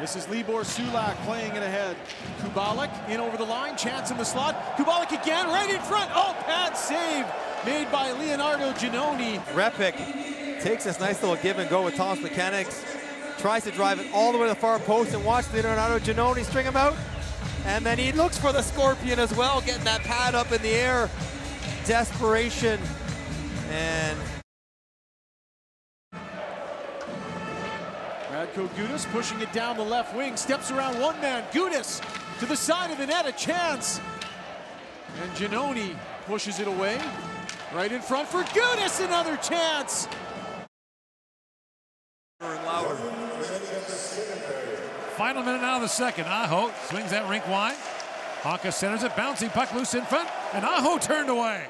This is Libor Sulak playing it ahead. Kubalik in over the line, chance in the slot. Kubalik again, right in front. Oh, pad save made by Leonardo Genoni. Repik takes this nice little give and go with Thomas Mechanics. Tries to drive it all the way to the far post and watch Leonardo Genoni string him out. And then he looks for the Scorpion as well, getting that pad up in the air. Desperation. And Radko Gudas pushing it down the left wing, steps around one man. Gudas to the side of the net, a chance. And Genoni pushes it away. Right in front for Gudas, another chance. Final minute now of the second. Aho swings that rink wide. Honka centers it, bouncing puck loose in front, and Aho turned away.